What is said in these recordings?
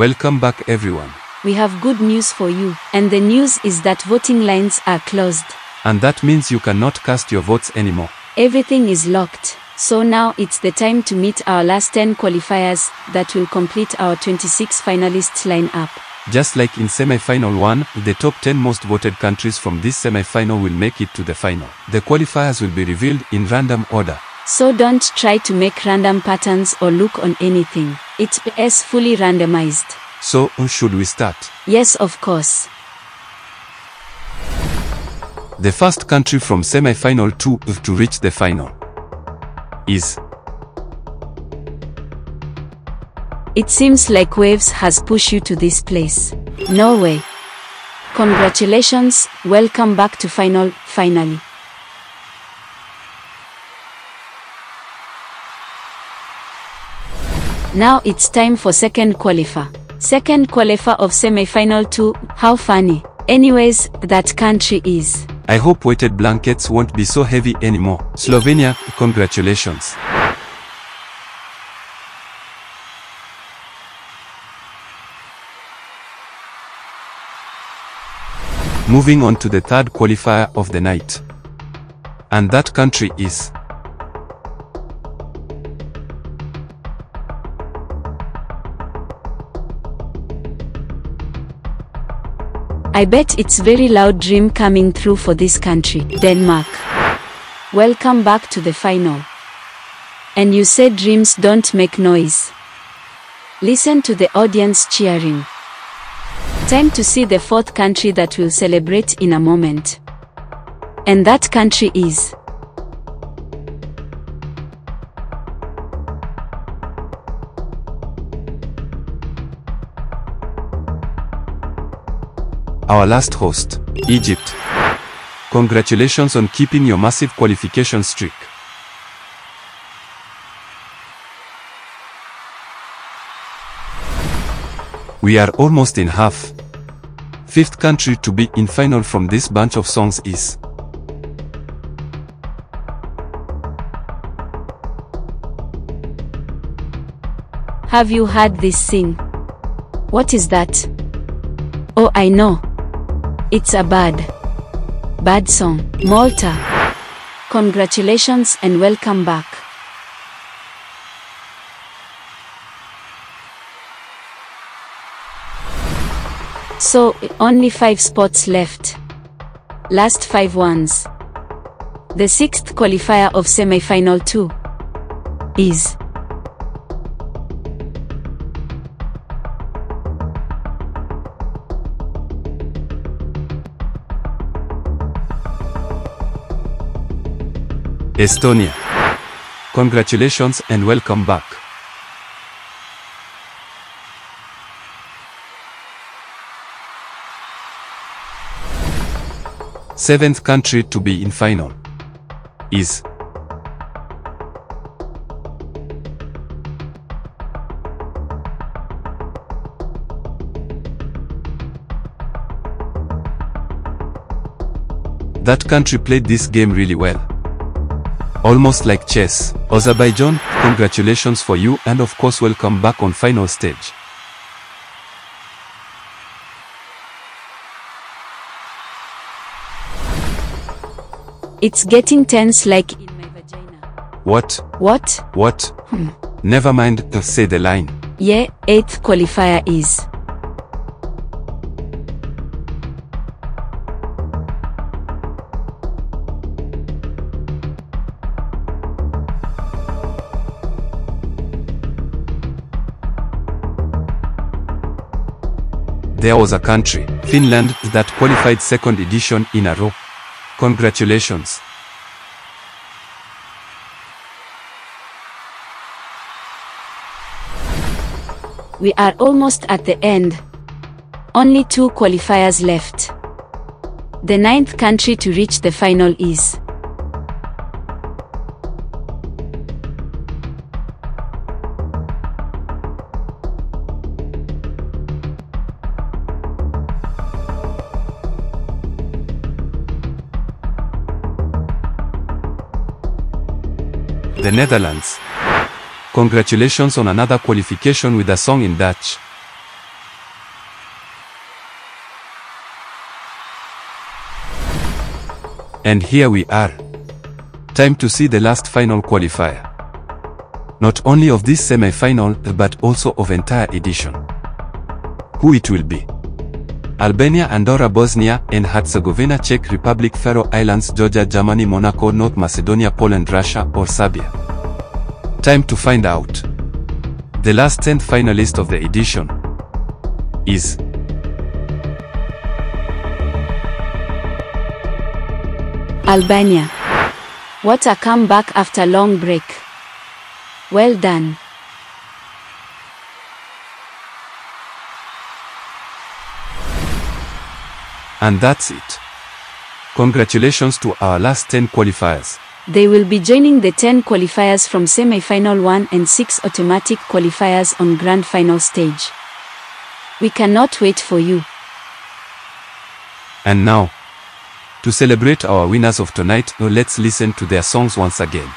Welcome back everyone. We have good news for you, and the news is that voting lines are closed. And that means you cannot cast your votes anymore. Everything is locked. So now it's the time to meet our last 10 qualifiers that will complete our 26 finalists lineup. Just like in semi-final 1, the top 10 most voted countries from this semi-final will make it to the final. The qualifiers will be revealed in random order. So don't try to make random patterns or look on anything. It's PS fully randomized. So, should we start? Yes, of course. The first country from semi-final 2 to reach the final is It seems like Waves has pushed you to this place. Norway. Congratulations, welcome back to final, finally. Now it's time for second qualifier. Second qualifier of semi-final 2, how funny. Anyways, that country is. I hope weighted blankets won't be so heavy anymore. Slovenia, congratulations. Moving on to the third qualifier of the night. And that country is I bet it's very loud dream coming through for this country, Denmark. Welcome back to the final. And you said dreams don't make noise. Listen to the audience cheering. Time to see the fourth country that will celebrate in a moment. And that country is. Our last host, Egypt. Congratulations on keeping your massive qualification streak. We are almost in half. Fifth country to be in final from this bunch of songs is Have you heard this sing? What is that? Oh, I know. It's a bad, bad song. Malta. Congratulations and welcome back. So, only five spots left. Last five ones. The sixth qualifier of semi-final 2 is Estonia. Congratulations and welcome back. Seventh country to be in final is That country played this game really well. Almost like chess. Azerbaijan, congratulations for you and of course welcome back on final stage. It's getting tense like in my vagina. What? What? What? Hmm. Never mind, say the line. Yeah, eighth qualifier is. There was a country, Finland, that qualified second edition in a row. Congratulations. We are almost at the end. Only two qualifiers left. The ninth country to reach the final is. Netherlands. Congratulations on another qualification with a song in Dutch. And here we are. Time to see the last final qualifier. Not only of this semi-final, but also of entire edition. Who it will be? Albania, Andorra, Bosnia and Herzegovina, Czech Republic, Faroe Islands, Georgia, Germany, Monaco, North Macedonia, Poland, Russia, or Serbia. Time to find out. The last 10th finalist of the edition is Albania. What a comeback after long break. Well done. And that's it. Congratulations to our last 10 qualifiers. They will be joining the 10 qualifiers from semi-final 1 and 6 automatic qualifiers on grand final stage. We cannot wait for you. And now, to celebrate our winners of tonight, oh, let's listen to their songs once again.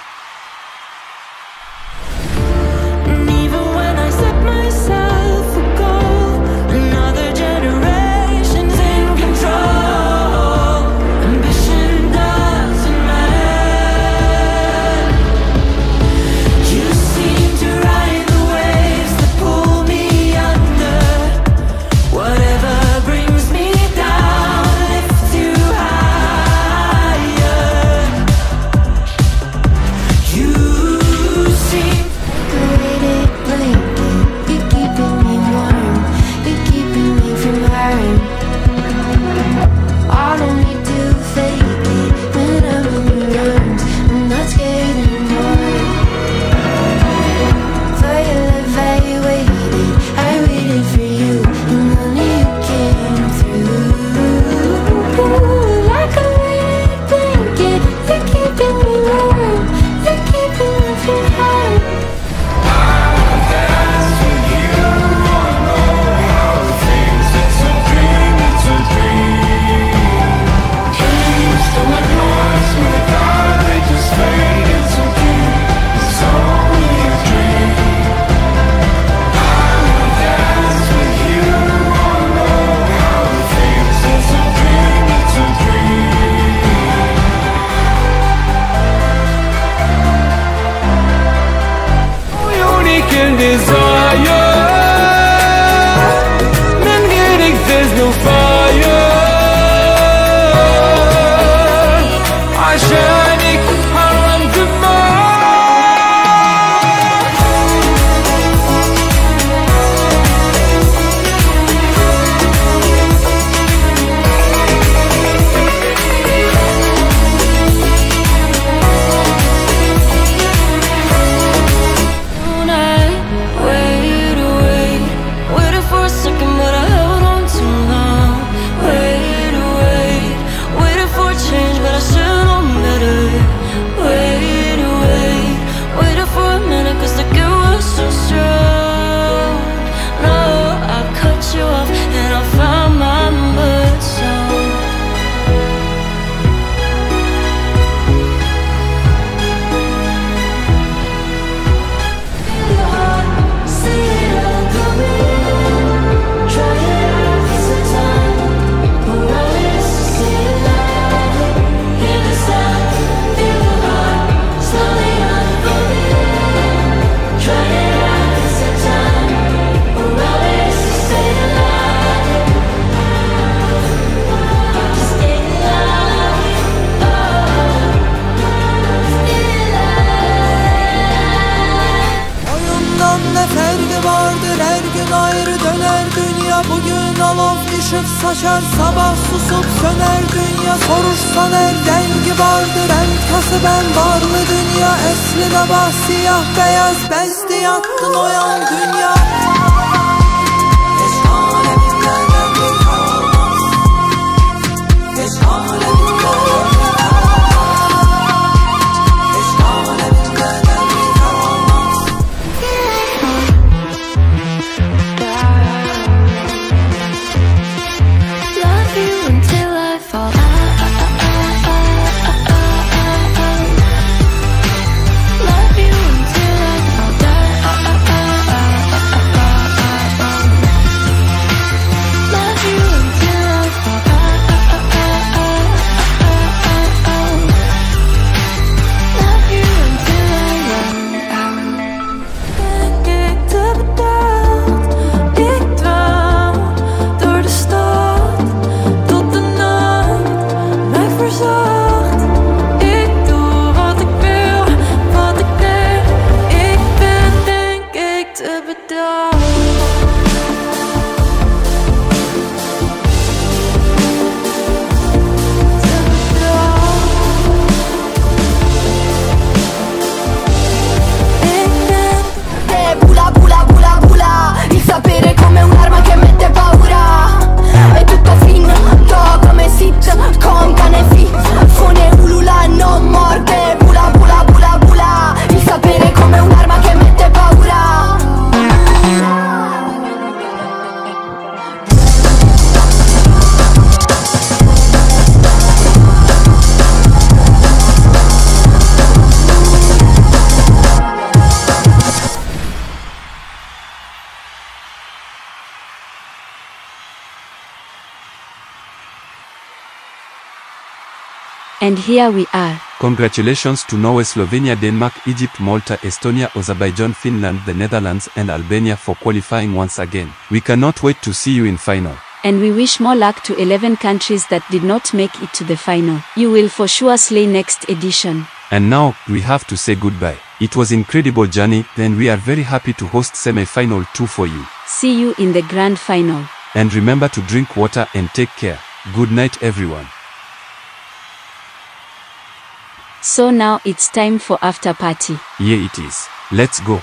Düşer sabah susup söner dünya Sorursan erden gibi vardır. Enkası ben Var mı dünya esli sabah siyah beyaz Bezdi yattın o yan dünya. And here we are. Congratulations to Norway, Slovenia, Denmark, Egypt, Malta, Estonia, Azerbaijan, Finland, the Netherlands, and Albania for qualifying once again. We cannot wait to see you in final. And we wish more luck to 11 countries that did not make it to the final. You will for sure slay next edition. And now, we have to say goodbye. It was incredible journey, and we are very happy to host semi-final 2 for you. See you in the grand final. And remember to drink water and take care. Good night everyone. So now it's time for after party. Here it is. Let's go.